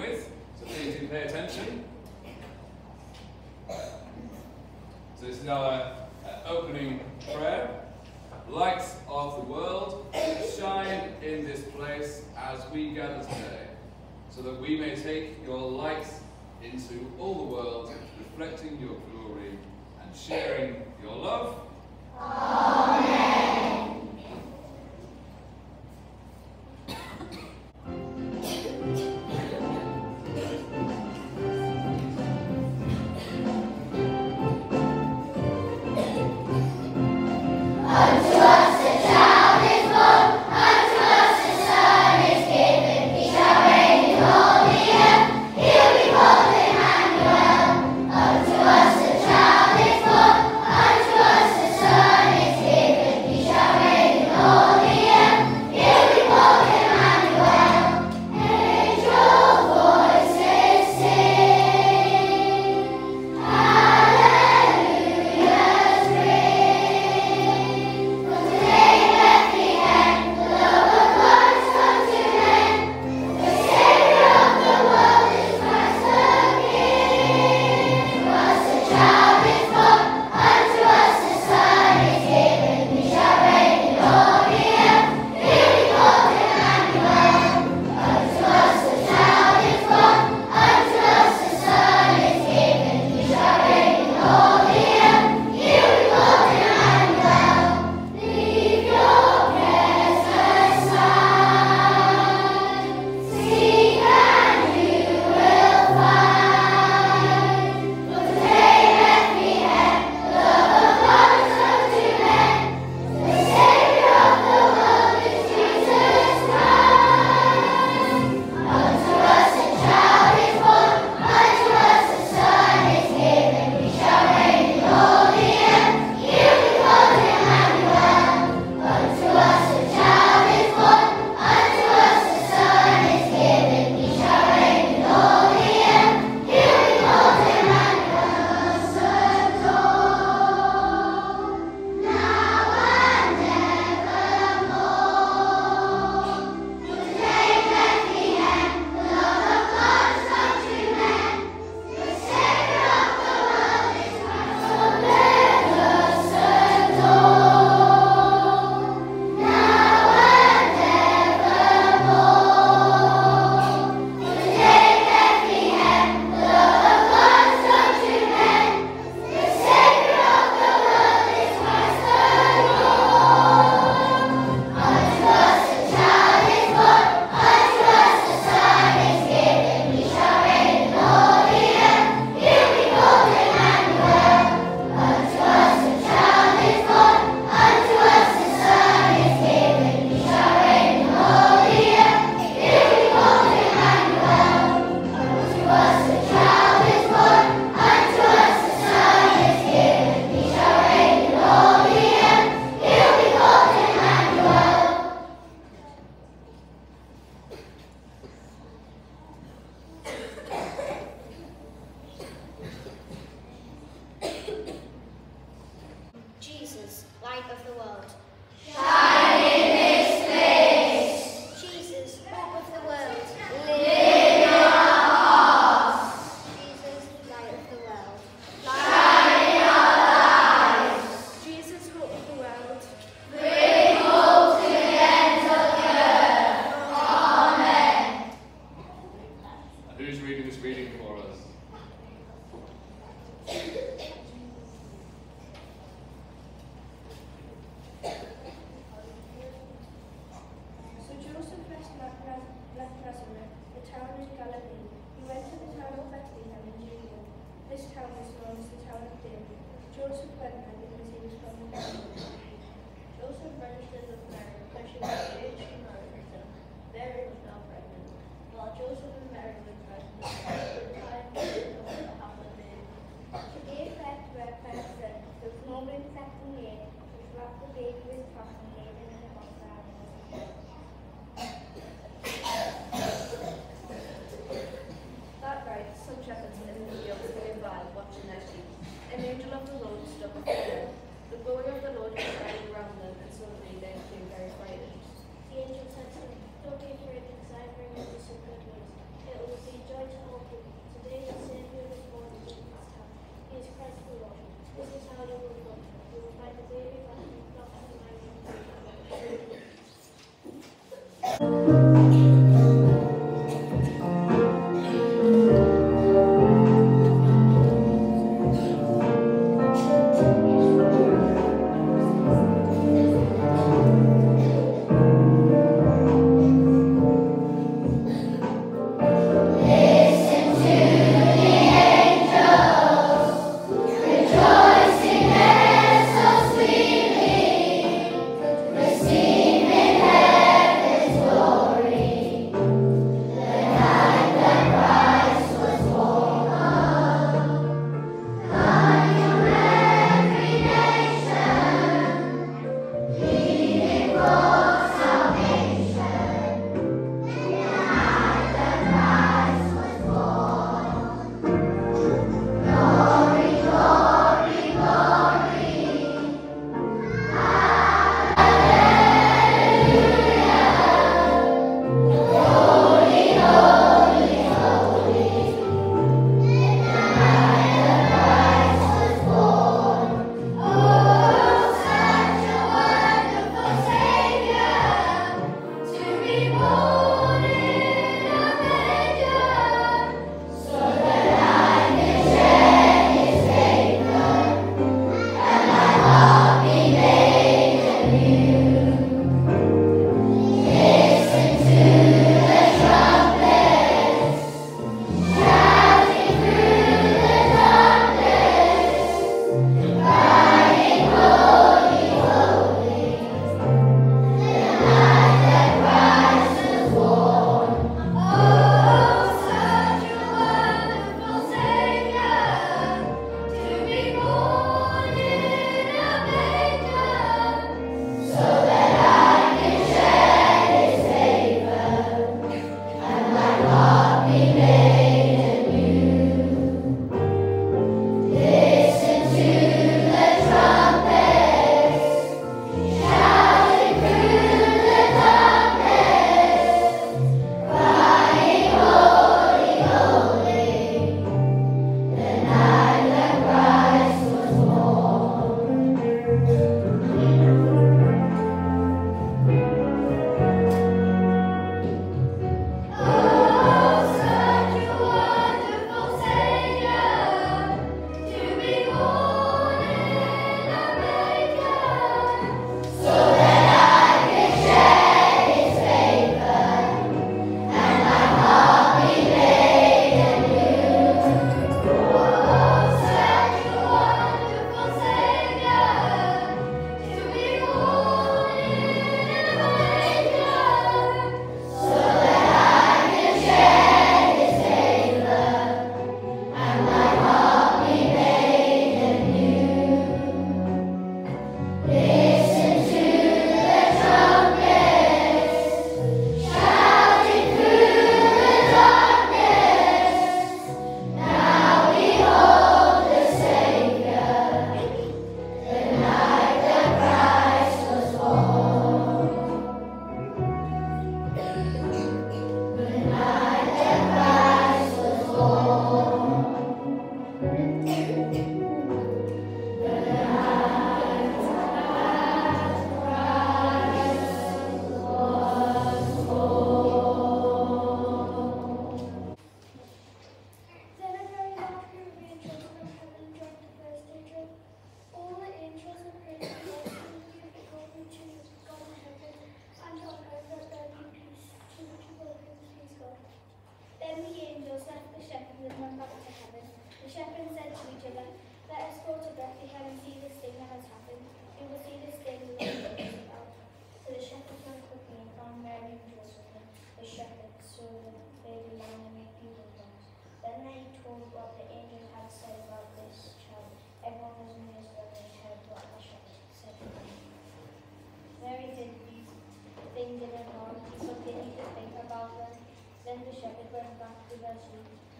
with, so please do pay attention. So this is our uh, opening prayer. Lights of the world, shine in this place as we gather today, so that we may take your light into all the world, reflecting your glory and sharing your love.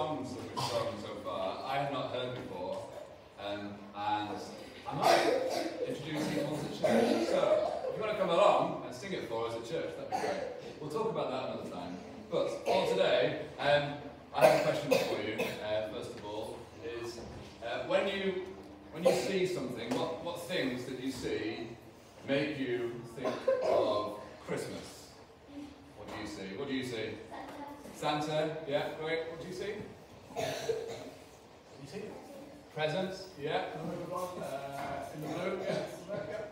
Songs that we've sung so far I have not heard before, um, and I'm not come along and sing it for us at church, that'd be great. We'll talk about that another time. But for today, um, I have a question for you. Uh, first of all, is uh, when you when you see something, what what things that you see make you think of Christmas? What do you see? What do you see? Santa. Yeah. Great. What do you see? You see? Presents. Yeah. Uh, in the blue. Yeah. Yeah.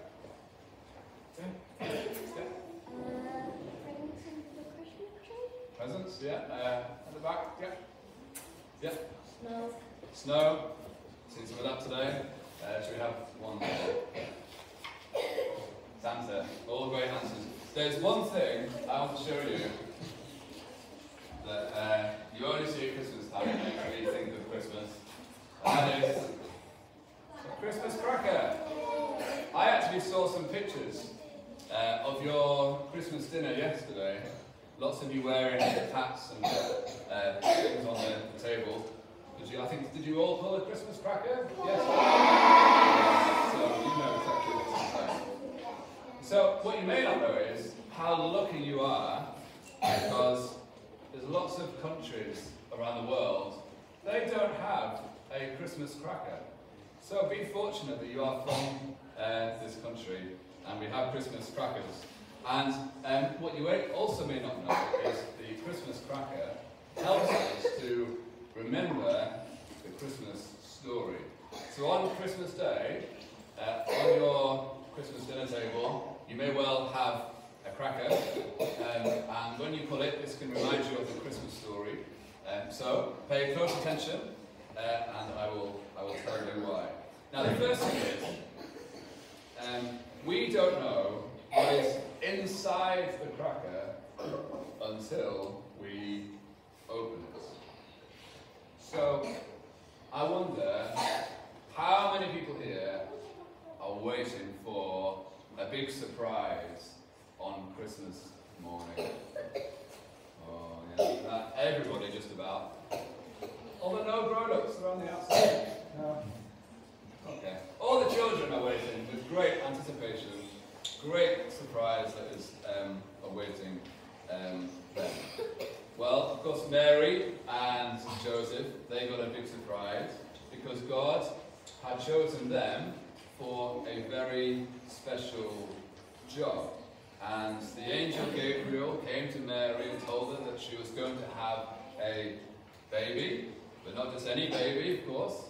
Presents, yeah. Uh, at the back, yeah. Yeah. Snow. Snow. Seen some of that today. Uh, should we have one? Santa. All great answers. There's one thing I want to show you that uh, you only see at Christmas time and me think of Christmas. And that is a Christmas cracker. I actually saw some pictures uh, of your Christmas dinner yesterday. Lots of you wearing hats and uh, things on the, the table. Did you? I think did you all pull a Christmas cracker? Yes. So what you may not know is how lucky you are because there's lots of countries around the world they don't have a Christmas cracker. So be fortunate that you are from uh, this country and we have Christmas crackers. And um, what you also may not know is the Christmas cracker helps us to remember the Christmas story. So on Christmas Day, uh, on your Christmas dinner table, you may well have a cracker, um, and when you pull it, this can remind you of the Christmas story. Um, so pay close attention, uh, and I will I will tell you why. Now the first thing is, um, we don't know what is inside the cracker until we open it. So, I wonder how many people here are waiting for a big surprise on Christmas morning? Oh, yeah, that, everybody just about. Although no grown-ups are on the outside. No. Okay. All the children are waiting with great anticipation great surprise that is um, awaiting um, them. Well, of course, Mary and Joseph, they got a big surprise because God had chosen them for a very special job. And the angel Gabriel came to Mary and told her that she was going to have a baby, but not just any baby, of course.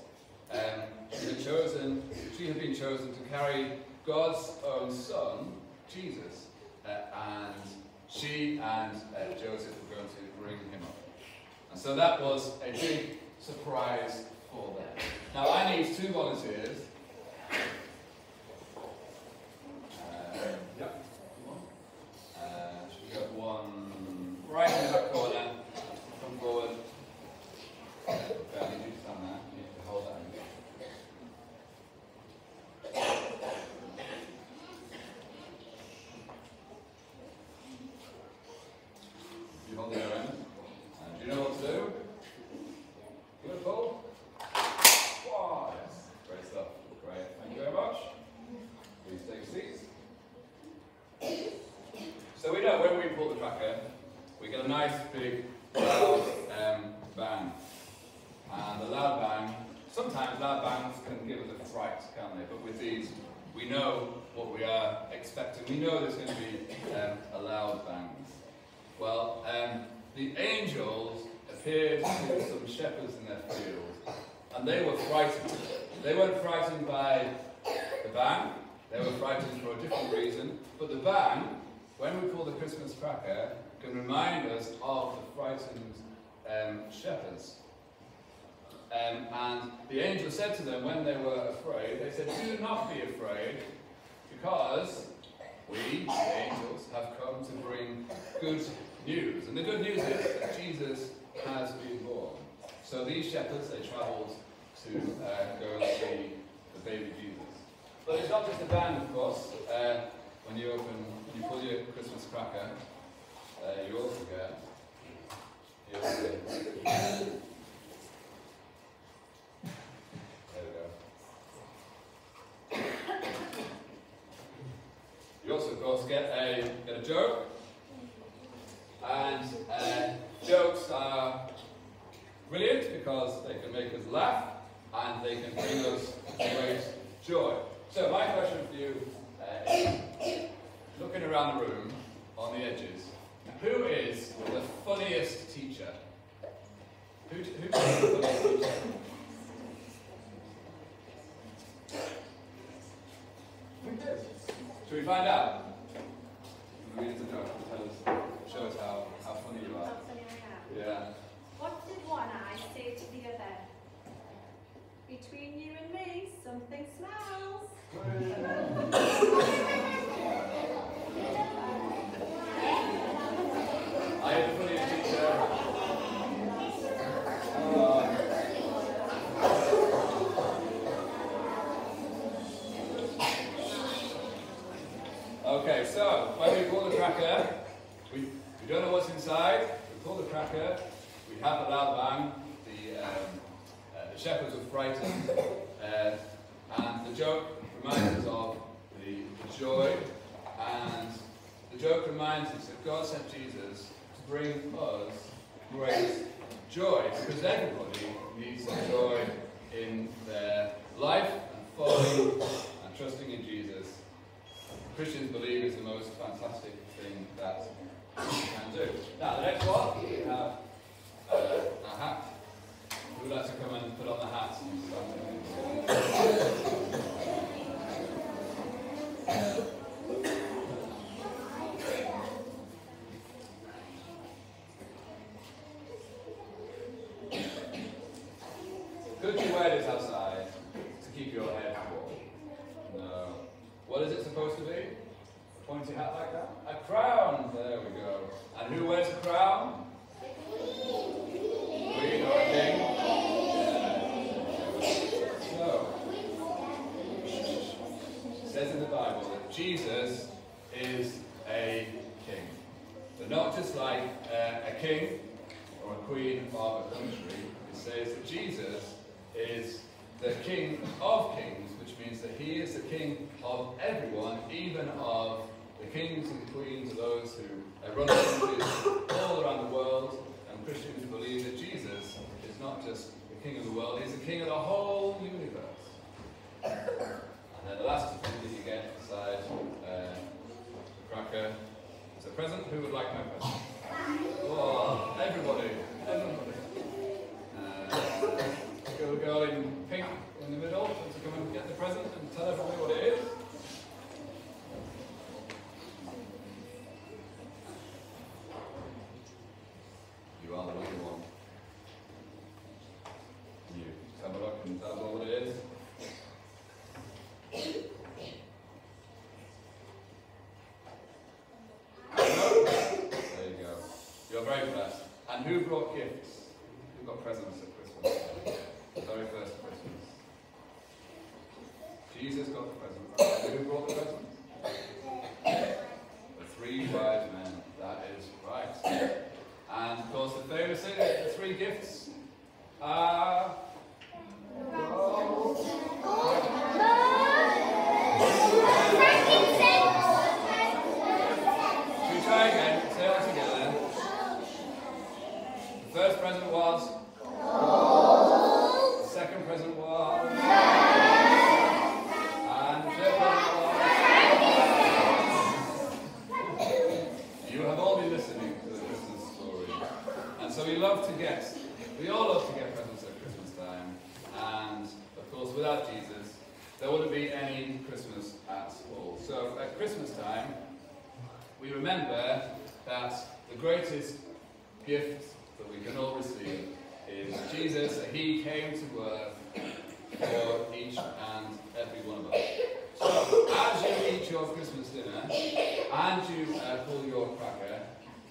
Um, she had chosen, she had been chosen to carry God's own son, Jesus, uh, and she and uh, Joseph were going to bring him up. And so that was a big surprise for them. Now I need two volunteers. Uh, yep. Uh, should we have one right in the corner? Come forward. Okay, I need you to stand there. You need to hold that. You hold it around. And do you know what to do? Good pull. Wow, yes. Great stuff. Great. Thank you very much. Please take seats. So we know when we get a nice big loud um, bang. And the loud bang, sometimes loud bangs can give us a fright, can't they? But with these, we know what we are expecting. We know there's going to be um, a loud bang. Well, um, the angels appeared to some shepherds in their field, and they were frightened. They weren't frightened by the bang, they were frightened for a different reason. But the bang, when we pull the Christmas cracker, it can remind us of the frightened um, shepherds. Um, and the angel said to them when they were afraid, they said, Do not be afraid, because we, the angels, have come to bring good news. And the good news is that Jesus has been born. So these shepherds, they travelled to uh, go and see the baby Jesus. But it's not just a band, of course. Uh, when you open, you pull your Christmas cracker, uh, you also get, you there we go. We also, of course, get a, get a joke. And uh, jokes are brilliant because they can make us laugh and they can bring us great joy. So my question for you uh, is, looking around the room on the edges, who is the funniest teacher? Who, who's the funniest teacher? Should we find out? We need to know. Tell us, show us how, how funny you are. Yeah. What did one eye say to the other? Between you and me, something smells. I am the funniest teacher. Uh, okay, so when we pull the cracker, we, we don't know what's inside. We pull the cracker, we have the loud bang, the, um, uh, the frightened, uh, and the joke reminds us of the, joy, and the joke reminds us that God sent Jesus to bring us great joy, because everybody needs some joy in their life and following and trusting in Jesus. Christians believe is the most fantastic thing that we can do. Now, the next one, we have uh, a hat. Who would like to come and put on the hat? Could you wear this outside to keep your head warm? No. What is it supposed to be? A pointy hat like that? A crown! There we go. And who wears a crown? Queen or a king? So, it says in the Bible that Jesus is a king. But not just like uh, a king or a queen of a country. It says that Jesus is the King of kings, which means that he is the King of everyone, even of the kings and queens of those who run countries all around the world. And Christians believe that Jesus is not just the King of the world, he's the King of the whole universe. And the last thing that you get inside uh, the cracker is a present. Who would like my present? Oh, everybody, everybody. Uh, Go girl in pink in the middle to come and get the present and tell everybody what it is. You are the one. You just have a look and tell us all what it is. No? There you go. You're very blessed. And who brought gifts? Who got presents at Christmas? The very first Christmas. Jesus got the present. And who brought the present? The three wise men. That is right. And of course, the famous thing, the three gifts are. Should we try again? Say it all together. The first present was. The second present was. And the third present was. You have all been listening to the Christmas story. And so we love to get, we all love to get presents at Christmas time. And of course, without Jesus, there wouldn't be any Christmas at all. So at Christmas time, we remember that the greatest gift that we can all receive is Jesus, that He came to earth for each and every one of us. So, as you eat your Christmas dinner and you uh, pull your cracker,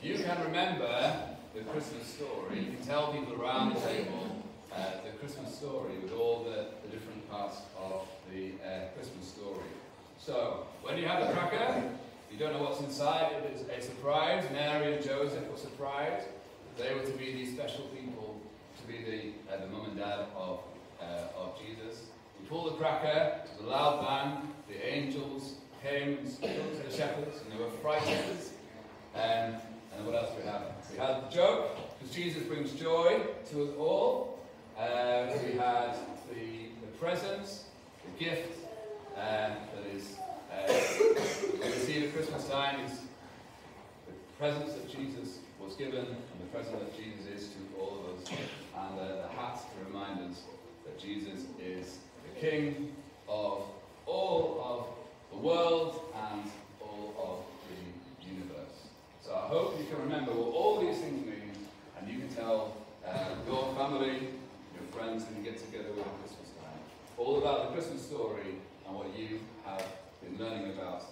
you can remember the Christmas story. You can tell people around the table uh, the Christmas story with all the, the different parts of the uh, Christmas story. So, when you have the cracker, you don't know what's inside. It is a surprise. Mary and They were to be these special people, to be the, uh, the mum and dad of, uh, of Jesus. We pull the cracker, the loud bang, the angels came and spoke to the shepherds and there were frighteners. Um, and what else do we have? We had the joke, because Jesus brings joy to us all. Um, we had the, the presents, the gift um, that is uh, we receive at Christmas time is the presence that Jesus was given and the present that Jesus is to all of us, and uh, the hat to remind us that Jesus is the King of all of the world and all of the universe. So I hope you can remember what all these things mean, and you can tell uh, your family, your friends, when you get together with Christmas time, all about the Christmas story and what you have been learning about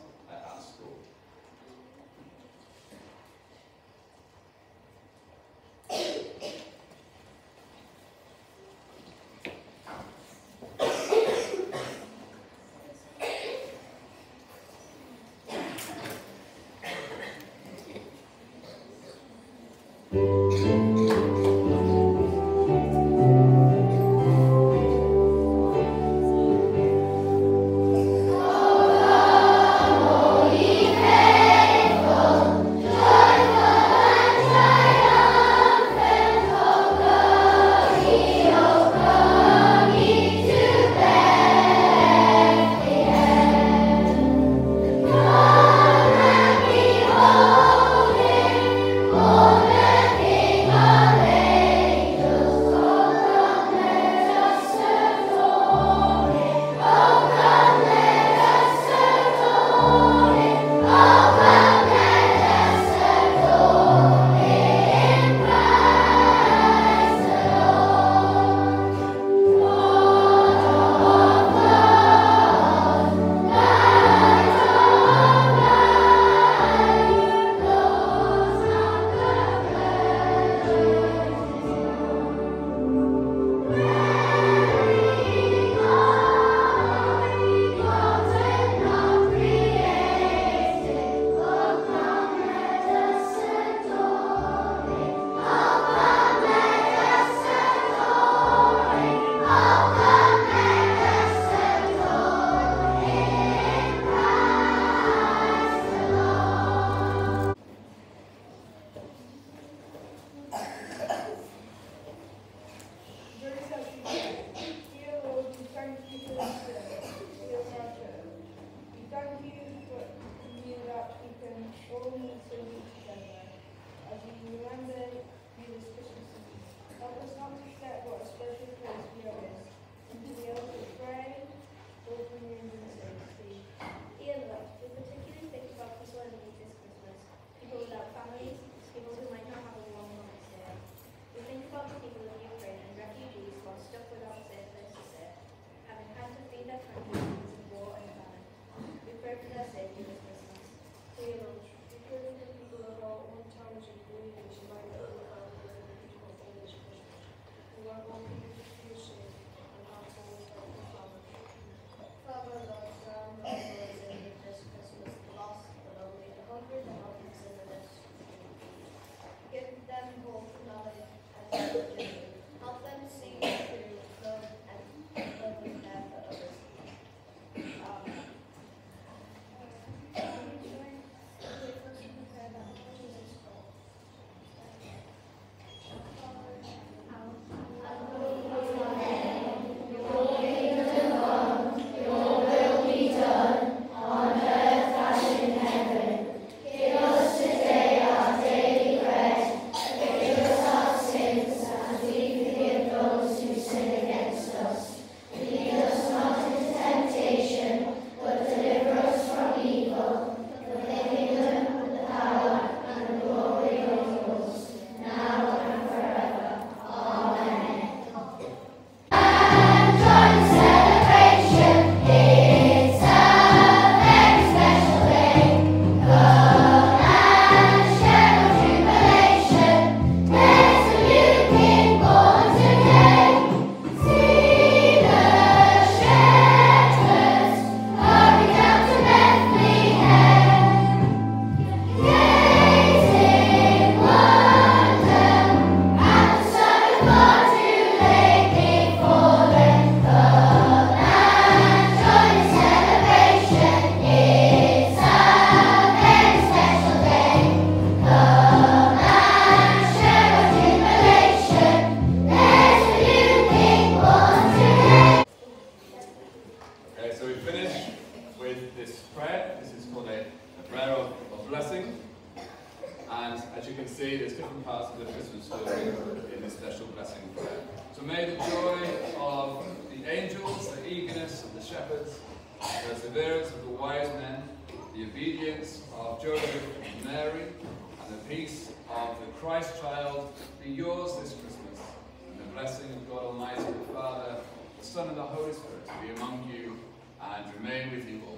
the Holy Spirit to be among you and remain with you all.